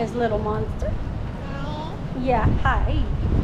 is, little monster. Yeah, hi.